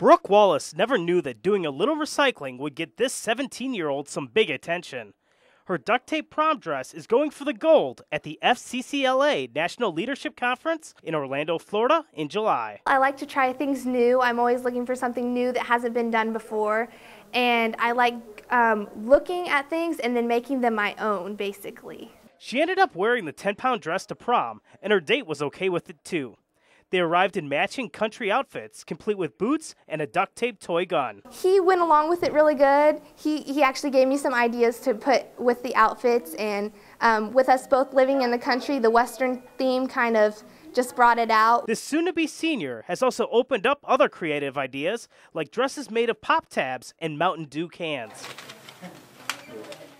Brooke Wallace never knew that doing a little recycling would get this 17 year old some big attention. Her duct tape prom dress is going for the gold at the FCCLA National Leadership Conference in Orlando, Florida in July. I like to try things new. I'm always looking for something new that hasn't been done before. And I like um, looking at things and then making them my own, basically. She ended up wearing the 10 pound dress to prom, and her date was okay with it too. They arrived in matching country outfits, complete with boots and a duct tape toy gun. He went along with it really good. He, he actually gave me some ideas to put with the outfits, and um, with us both living in the country, the Western theme kind of just brought it out. This soon to be senior has also opened up other creative ideas, like dresses made of pop tabs and Mountain Dew cans.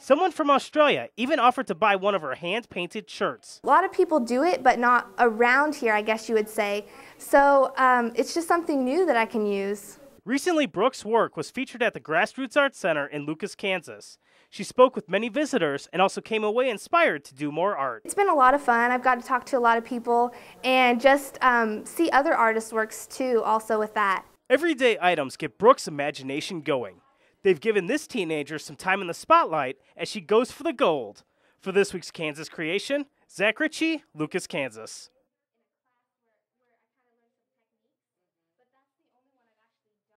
Someone from Australia even offered to buy one of her hand painted shirts. A lot of people do it, but not around here, I guess you would say. So um, it's just something new that I can use. Recently, Brooke's work was featured at the Grassroots Arts Center in Lucas, Kansas. She spoke with many visitors and also came away inspired to do more art. It's been a lot of fun. I've got to talk to a lot of people and just um, see other artists' works too, also with that. Everyday items get Brooke's imagination going. They've given this teenager some time in the spotlight as she goes for the gold. For this week's Kansas Creation, Zach Richie, Lucas, Kansas.